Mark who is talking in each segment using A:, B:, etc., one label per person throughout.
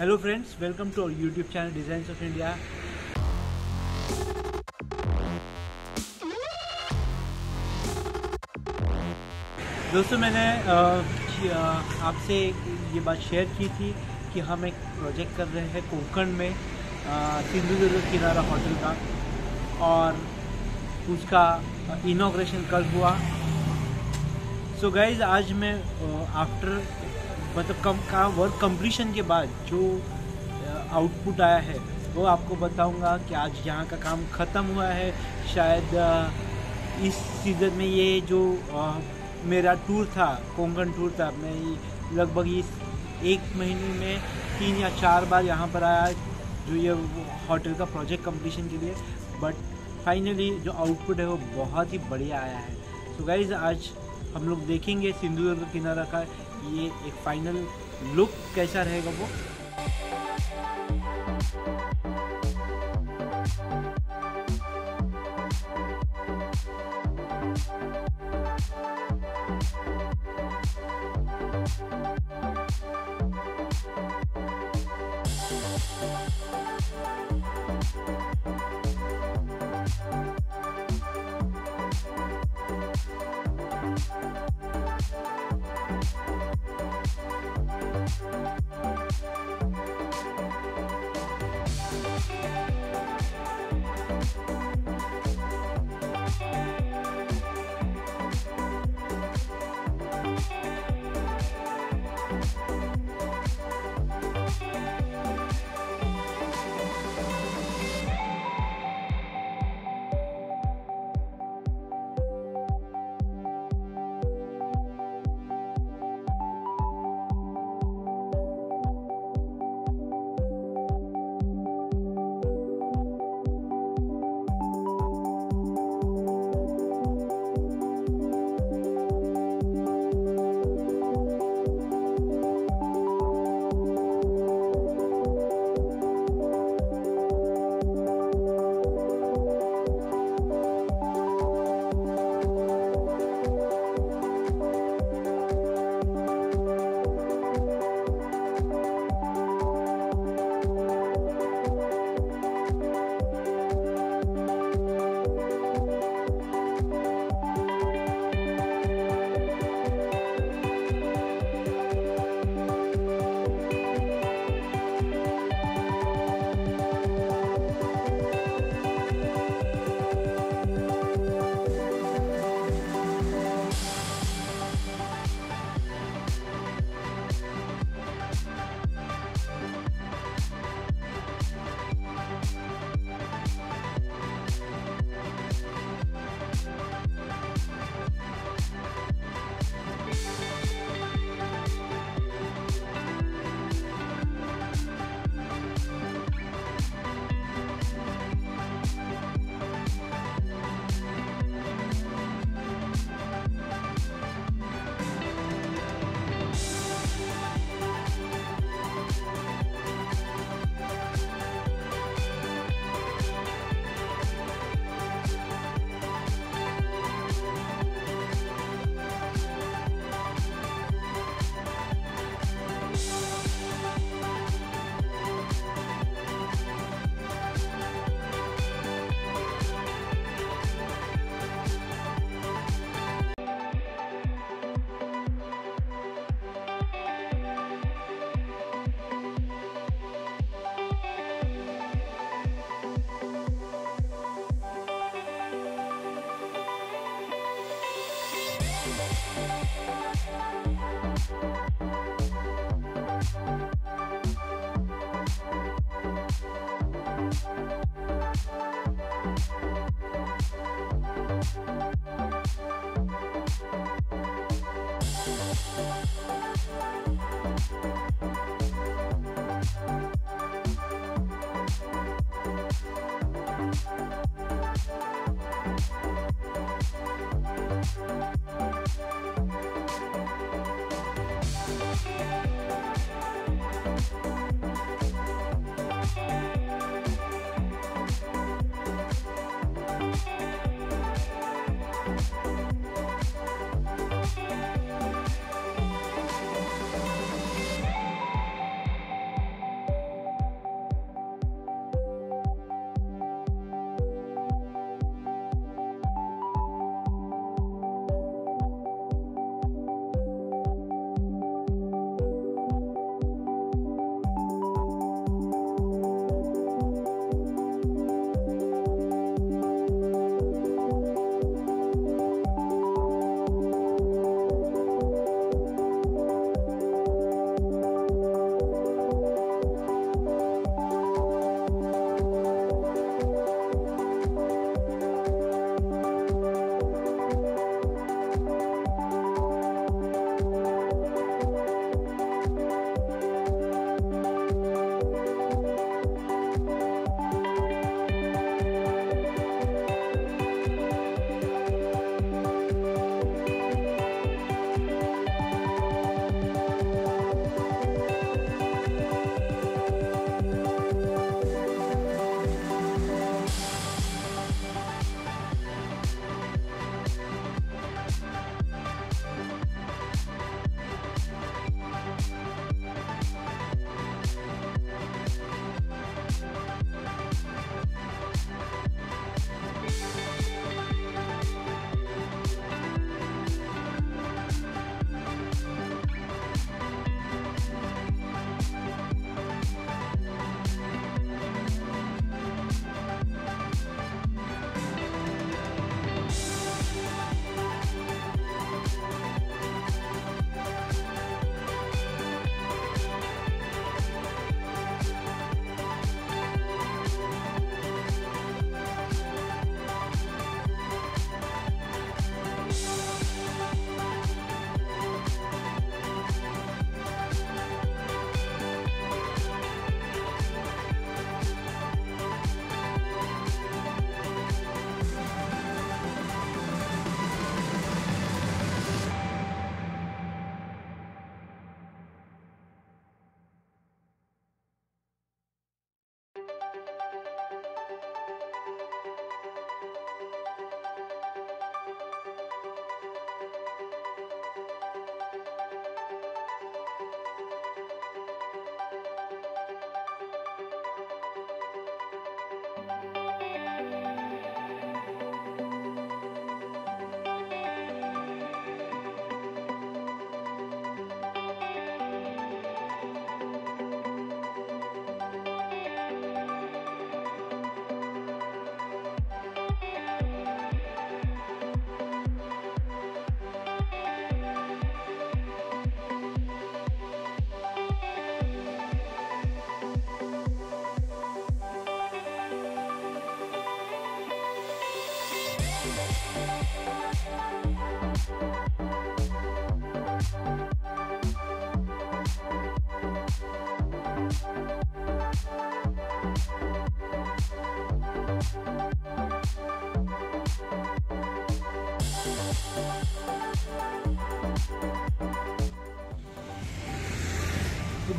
A: Hello friends welcome to our YouTube channel design of India दोस्तों, मैंने आपसे ये बात शेयर की थी कि हम एक प्रोजेक्ट कर रहे हैं कोंकण में सिंधुदुर्ग किनारा होटल का और उसका इनाग्रेशन कल हुआ। सो so गाइज़ आज मैं आफ्टर मतलब कम का वर्क कंप्लीशन के बाद जो आउटपुट आया है, वो आपको बताऊँगा कि आज यहाँ का काम ख़त्म हुआ है। शायद इस सीज़न में ये जो मेरा टूर था कोंकण टूर था, मैं लगभग इस एक महीने में तीन या चार बार यहाँ पर आया जो ये होटल का प्रोजेक्ट कंप्लीशन के लिए। बट फाइनली जो आउटपुट है वो बहुत ही बढ़िया आया है। सो so गाइज़ आज हम लोग देखेंगे सिंधुदुर्ग किनारा का ये एक फाइनल लुक कैसा रहेगा वो?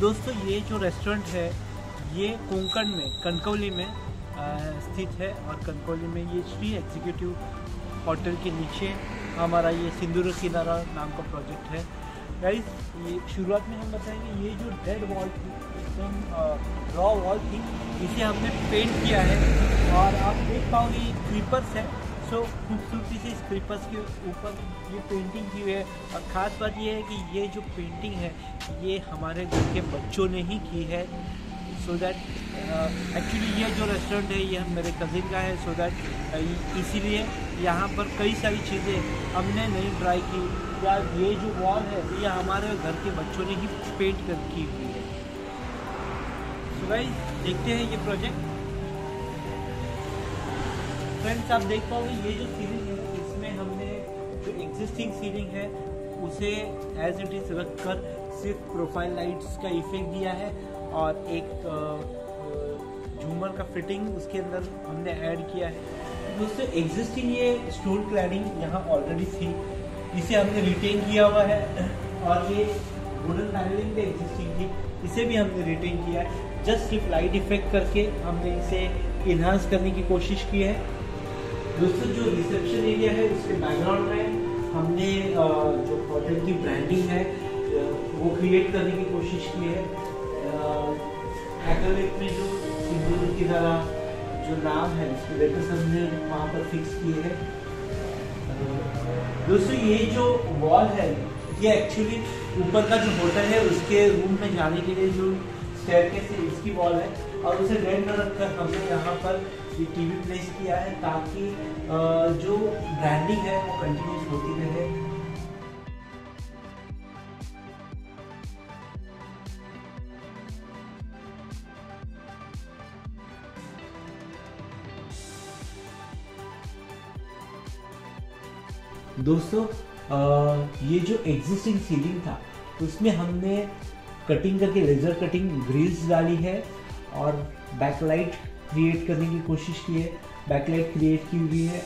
A: दोस्तों, ये जो रेस्टोरेंट है, ये कोंकण में, कनकौली में स्थित है और कनकौली में ये श्री एग्जीक्यूटिव होटल के नीचे हमारा ये सिंदूर किनारा नाम का प्रोजेक्ट है। गाइस ये शुरुआत में हम बताएँगे, ये जो डेड वॉल थी, एकदम रॉ वॉल थी, इसे हमने पेंट किया है और आप देख पाओगे, ये क्रीपर्स है। सो खूबसूरती से इस क्रीपर्स के ऊपर ये पेंटिंग की हुई है। और ख़ास बात ये है कि ये जो पेंटिंग है ये हमारे घर के बच्चों ने ही की है। सो दैट एक्चुअली ये जो रेस्टोरेंट है ये मेरे कज़िन का है। सो दैट uh, इसीलिए यहाँ पर कई सारी चीज़ें हमने नहीं ट्राई की। या ये जो वॉल है ये हमारे घर के बच्चों ने ही पेंट कर की हुई है। सो so देखते हैं ये प्रोजेक्ट फ्रेंड्स आप देख पाओगे, ये जो सीलिंग है, इसमें हमने जो एग्जिस्टिंग सीलिंग है, उसे एज इट इज़ रख कर सिर्फ़ प्रोफ़ाइल लाइट्स का इफ़ेक्ट दिया है और एक झूमर का फिटिंग उसके अंदर हमने ऐड किया है। दोस्तों एग्जिस्टिंग ये स्टोन क्लैडिंग यहाँ ऑलरेडी थी, इसे हमने रिटेन किया हुआ है और ये वुडन पैनलिंग भी एग्जिस्टिंग थी, इसे भी हमने रिटेन किया है। जस्ट सिर्फ़ लाइट इफ़ेक्ट करके हमने इसे इन्हांस करने की कोशिश की है। दोस्तों जो रिसेप्शन एरिया है, उसके बैकग्राउंड में हमने जो होटल की ब्रांडिंग है वो क्रिएट करने की कोशिश की है। एक्रेलिक में जो सिंदूर की तरह जो नाम है, उसके लेटेस्ट हमने वहाँ पर फिक्स किए हैं। दोस्तों ये जो वॉल है, ये एक्चुअली ऊपर का जो होटल है, उसके रूम में जाने के लिए जो स्टेयरकेस है, इसकी वॉल है। और उसे रेड न रखकर हमने यहाँ पर ये टीवी प्लेस किया है ताकि जो ब्रांडिंग है वो कंटिन्यूस होती रहे। दोस्तों ये जो एग्जिस्टिंग सीलिंग था, उसमें हमने कटिंग करके लेज़र कटिंग ग्रिल्स डाली है और बैकलाइट क्रिएट करने की कोशिश की है बैकलाइट क्रिएट की हुई है।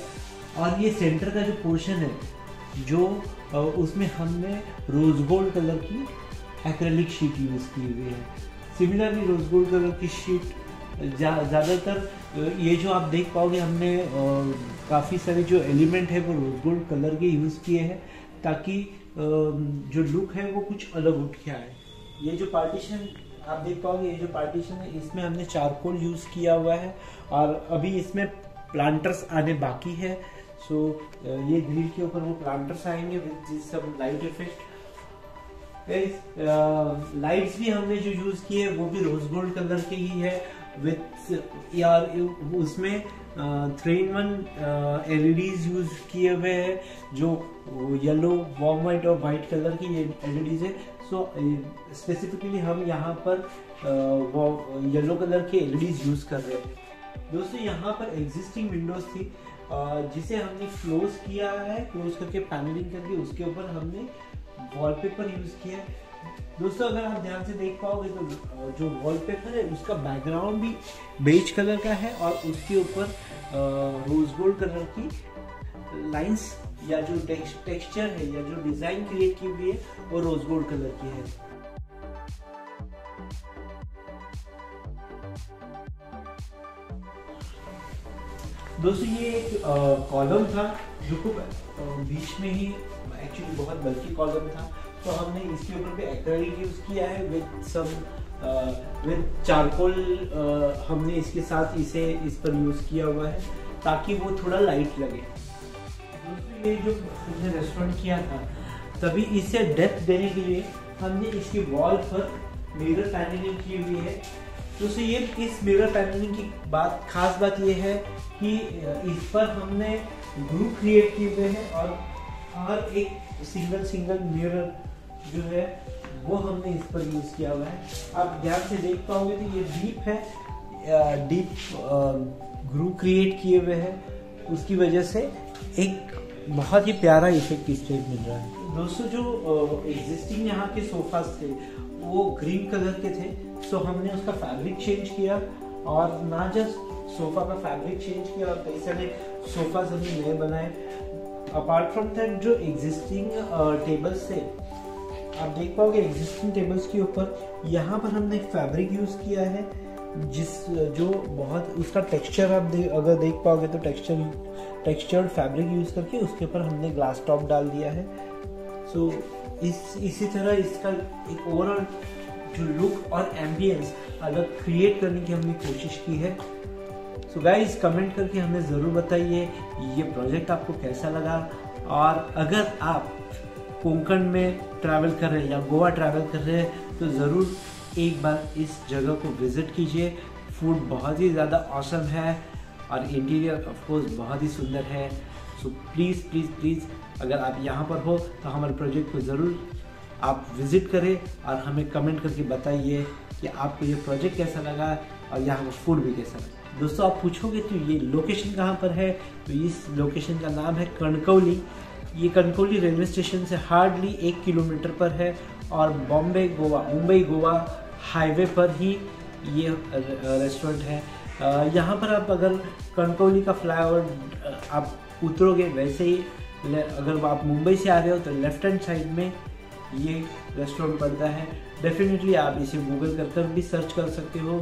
A: और ये सेंटर का जो पोर्शन है, जो उसमें हमने रोज गोल्ड कलर की एक्रेलिक शीट यूज़ की हुई है। सिमिलरली रोज गोल्ड कलर की शीट ज़्यादातर ये जो आप देख पाओगे, हमने काफ़ी सारे जो एलिमेंट है, वो रोज गोल्ड कलर के यूज़ किए हैं, ताकि जो लुक है, वो कुछ अलग उठ के आए ये जो पार्टीशन आप देख पाओगे, ये जो पार्टीशन है, इसमें हमने चारकोल यूज़ किया हुआ है और अभी इसमें प्लांटर्स आने बाकी है। सो ये ग्रिल के ऊपर वो प्लांटर्स आएँगे विद सब लाइट इफ़ेक्ट लाइट्स भी हमने जो यूज़ किए वो भी रोज गोल्ड कलर के ही है विथ यार उसमें three in one L use किए हुए हैं, जो येलो वॉम वाइट और वाइट कलर की ये एल है। सो स्पेसिफिकली हम यहाँ पर वो येलो कलर के एल यूज़ कर रहे हैं दोस्तों, यहाँ पर एग्जिस्टिंग विंडोज़ थी। जिसे हमने क्लोज किया है क्लोज करके पैनलिंग करके, उसके ऊपर हमने वॉलपेपर यूज़ किया है। दोस्तों, अगर आप ध्यान से देख पाओगे तो जो वॉलपेपर है, उसका बैकग्राउंड भी बेज कलर का है और उसके ऊपर रोज गोल्ड कलर की लाइंस या जो टेक्सचर है या जो डिज़ाइन क्रिएट की हुई है, वो रोज गोल्ड कलर की है। दोस्तों, ये एक कॉलम था जो बीच में ही एक्चुअली बहुत बल्कि कॉलम था। तो हमने इसके ऊपर भी एक्रेलिक यूज़ किया है विद सम विद चारकोल हमने इसके साथ इसे, इस पर यूज़ किया हुआ है ताकि वो थोड़ा लाइट लगे। ये जो हमने रेस्टोरेंट किया था, तभी इसे डेप्थ देने के लिए हमने इसकी वॉल पर मिरर पैनलिंग की हुई है। तो ये, इस मिरर पैनलिंग की बात, खास बात ये है कि इस पर हमने ग्रुप क्रिएट किए हुए हैं और हर एक सिंगल सिंगल मिरर जो है, वो हमने इस पर यूज़ किया हुआ है। आप ध्यान से देख पाओगे तो ये डीप है डीप ग्रू क्रिएट किए हुए हैं। उसकी वजह से एक बहुत ही प्यारा इफ़ेक्ट इस टाइप मिल रहा है। दोस्तों जो एग्जिस्टिंग यहाँ के सोफास थे वो ग्रीन कलर के थे सो हमने उसका फैब्रिक चेंज किया और ना जस्ट सोफा का फैब्रिक चेंज किया और कई सारे सोफास हमने नए बनाए। अपार्ट फ्रॉम दैट जो एग्जिस्टिंग टेबल्स थे आप देख पाओगे एग्जिस्टिंग टेबल्स के ऊपर यहाँ पर हमने फैब्रिक यूज़ किया है जिस जो बहुत उसका टेक्सचर आप दे, अगर देख पाओगे तो टेक्सचर टेक्सचर्ड फैब्रिक यूज़ करके उसके ऊपर हमने ग्लास टॉप डाल दिया है। सो so, इस इसी तरह इसका एक ओवरऑल जो लुक और एम्बियंस अलग क्रिएट करने की हमने कोशिश की है। सो गाइस कमेंट करके हमें ज़रूर बताइए ये प्रोजेक्ट आपको कैसा लगा? और अगर आप कोंकण में ट्रैवल कर रहे हैं या गोवा ट्रैवल कर रहे हैं तो ज़रूर एक बार इस जगह को विज़िट कीजिए। फ़ूड बहुत ही ज़्यादा औसम है। और इंटीरियर ऑफकोर्स बहुत ही सुंदर है। सो प्लीज़ प्लीज़ प्लीज़ अगर आप यहाँ पर हो तो हमारे प्रोजेक्ट को ज़रूर आप विज़िट करें और हमें कमेंट करके बताइए कि आपको ये प्रोजेक्ट कैसा लगा और यहाँ का फ़ूड भी कैसा लगा। दोस्तों, आप पूछोगे तो ये लोकेशन कहाँ पर है? तो इस लोकेशन का नाम है कणकौली। ये कणकौली रेलवे स्टेशन से हार्डली एक किलोमीटर पर है और बॉम्बे गोवा मुंबई गोवा हाईवे पर ही ये रेस्टोरेंट है। यहाँ पर आप अगर कणकौली का फ्लाईओवर आप उतरोगे वैसे ही अगर आप मुंबई से आ रहे हो तो लेफ़्ट हैंड साइड में ये रेस्टोरेंट पड़ता है। डेफिनेटली आप इसे गूगल कर कर भी सर्च कर सकते हो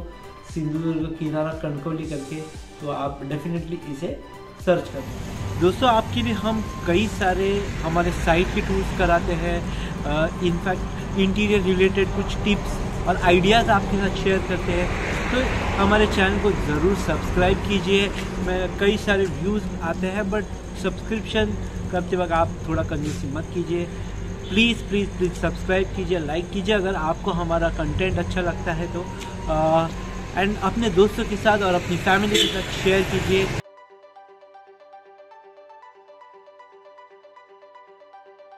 A: सिंधुदुर्ग किनारा कणकौली करके तो आप डेफिनेटली इसे सर्च कर दोस्तों, आपके लिए हम कई सारे हमारे साइट के टूर्स कराते हैं। इनफैक्ट इंटीरियर रिलेटेड कुछ टिप्स और आइडियाज़ आपके साथ शेयर करते हैं। तो हमारे चैनल को ज़रूर सब्सक्राइब कीजिए। मैं, कई सारे व्यूज़ आते हैं बट सब्सक्रिप्शन करते वक्त आप थोड़ा कंजूसी मत कीजिए। प्लीज़ प्लीज़ प्लीज़ सब्सक्राइब कीजिए लाइक कीजिए अगर आपको हमारा कंटेंट अच्छा लगता है तो। एंड अपने दोस्तों के साथ और अपनी फैमिली के साथ शेयर कीजिए।